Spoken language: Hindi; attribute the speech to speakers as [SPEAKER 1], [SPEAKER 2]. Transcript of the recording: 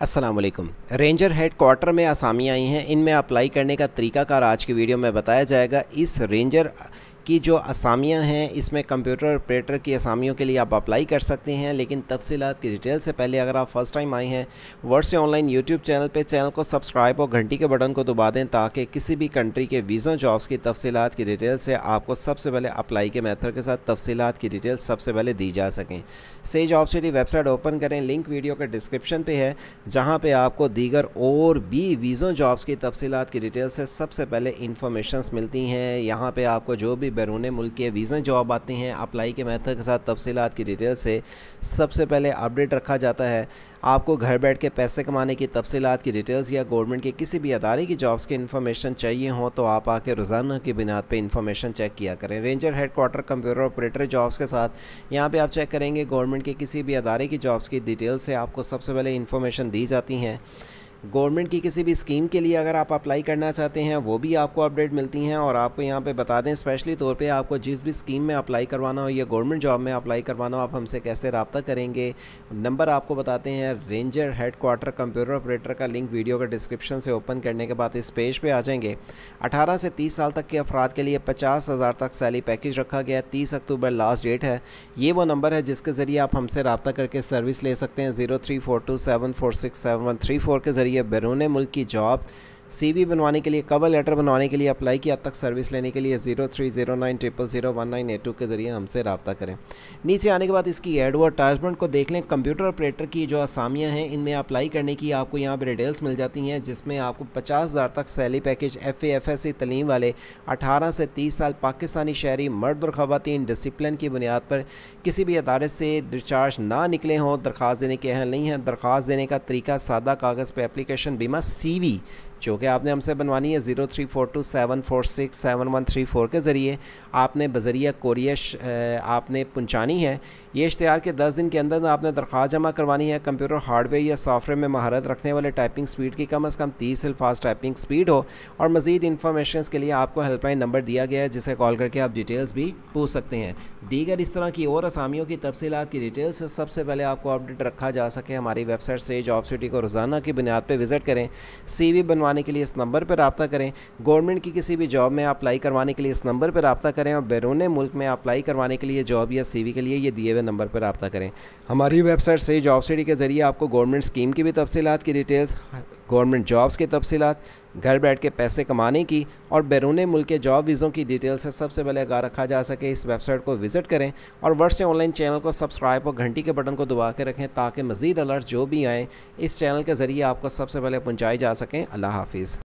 [SPEAKER 1] असलम रेंजर हेड क्वार्टर में आसामियाँ आई हैं। इनमें अप्लाई करने का तरीकाकार आज की वीडियो में बताया जाएगा। इस रेंजर की जो असामियाँ हैं, इसमें कंप्यूटर ऑपरेटर की असामियों के लिए आप अप्लाई कर सकते हैं, लेकिन तफसीत की डिटेल से पहले अगर आप फ़र्स्ट टाइम आए हैं वर्ड से ऑनलाइन यूट्यूब चैनल पर चैनल को सब्सक्राइब और घंटी के बटन को दबा दें ताकि किसी भी कंट्री के वीज़ों जॉब्स की तफसीत की डिटेल से आपको सबसे पहले अप्लाई के मेथड के साथ तफसीत की डिटेल सबसे पहले दी जा सकें। से जॉब सिटी वेबसाइट ओपन करें लिंक वीडियो के डिस्क्रिप्शन पर है, जहाँ पर आपको दीगर और भी वीज़ों जॉब्स की तफसीत की डिटेल से सबसे पहले इंफॉर्मेशन मिलती हैं। यहाँ पर आपको जो भी बैरून मुल्क के वीज़ा जॉब आते हैं। अप्लाई के मेथड के साथ तफसीत की डिटेल से सबसे पहले अपडेट रखा जाता है। आपको घर बैठ के पैसे कमाने की तफसीत की डिटेल्स या गवर्नमेंट के किसी भी अदारे की जॉब्स की इन्फॉर्मेशन चाहिए हो तो आप आके रोज़ाना की बिना पर इन्फॉर्मेशन चेक किया करें। Ranger head computer operator jobs के साथ यहाँ पर आप चेक करेंगे गवर्नमेंट के किसी भी अदारे की जॉब्स की डिटेल से आपको सबसे पहले इन्फॉर्मेशन दी जाती हैं। गवर्नमेंट की किसी भी स्कीम के लिए अगर आप अप्लाई करना चाहते हैं, वो भी आपको अपडेट मिलती हैं और आपको यहाँ पे बता दें स्पेशली तौर पे आपको जिस भी स्कीम में अप्लाई करवाना हो या गवर्नमेंट जॉब में अप्लाई करवाना हो, आप हमसे कैसे रबता करेंगे? नंबर आपको बताते हैं ranger head quarter computer operator का लिंक वीडियो का डिस्क्रिप्शन से ओपन करने के बाद इस पेज पर आ जाएँगे। अठारह से तीस साल तक के अफराद के लिए पचास हज़ार तक सैली पैकेज रखा गया है। तीस अक्टूबर लास्ट डेट है। ये वो नंबर है जिसके ज़रिए आप हमसे रबता करके सर्विस ले सकते हैं ज़ीरो के ज़रिए। बैरून मुल्क की जॉब्स सीवी बनवाने के लिए कवर लेटर बनवाने के लिए अप्लाई किया तक सर्विस लेने के लिए zero three zero nine triple zero one nine eight two के ज़रिए हमसे रबता करें। नीचे आने के बाद इसकी एडवर्टाइजमेंट को देख लें। कंप्यूटर ऑपरेटर की जो आसामियाँ हैं, इनमें अप्लाई करने की आपको यहाँ पर डिटेल्स मिल जाती हैं, जिसमें आपको पचास हज़ार तक salary package F A F S C तलीम वाले, अठारह से तीस साल पाकिस्तानी शहरी, मर्द और ख़वान डिसिप्लिन की बुनियाद पर किसी भी अदारे से डिस्चार्ज ना निकले हों, दरख्वास्त देने के अहल नहीं है। दरख्वास्त देने का तरीका सादा कागज़ पर एप्लीकेशन बीमा सी वी जो कि आपने हमसे बनवानी है zero three four two seven four six seven one three four के ज़रिए आपने बजरिया कोरिया आपने पहुँचानी है। ये इश्तहार के दस दिन के अंदर आपने दरख्वास्त जमा करवानी है। कंप्यूटर हार्डवेयर या सॉफ्टवेयर में महारत रखने वाले टाइपिंग स्पीड की कम अज़ कम तीस अल्फाज टाइपिंग स्पीड हो और मज़ीद इन्फॉर्मेशन के लिए आपको हेल्पलाइन नंबर दिया गया है, जिसे कॉल करके आप डिटेल्स भी पूछ सकते हैं। दीगर इस तरह की और असामियों की तफसीत की डिटेल्स सबसे पहले आपको अपडेट रखा जा सके। हमारी वेबसाइट से जॉब सिटी को रोज़ाना की बुनियाद पर विज़िट करें। सी वी बनवा करवाने के लिए इस नंबर पर रबता करें। गवर्नमेंट की किसी भी जॉब में अप्लाई करवाने के लिए इस नंबर पर रबता करें और बैरून मुल्क में अप्लाई करवाने के लिए जॉब या सीवी के लिए ये दिए हुए नंबर पर रबता करें। हमारी वेबसाइट से जॉब स्टडी के ज़रिए आपको गवर्नमेंट स्कीम की भी तफसीत की डिटेल्स गवर्नमेंट जॉब्स के तफसीत घर बैठ के पैसे कमाने की और बैरून मुल्क के जॉब वीज़ों की डिटेल से सबसे पहले आगा रखा जा सके, इस वेबसाइट को विज़िट करें और वर्ष ऑनलाइन चैनल को सब्सक्राइब और घंटी के बटन को दबा के रखें ताकि मज़ीद अलर्ट जो भी आएँ, इस चैनल के ज़रिए आपको सबसे पहले पहुँचाई जा सकें। अल्लाह हाफिज़।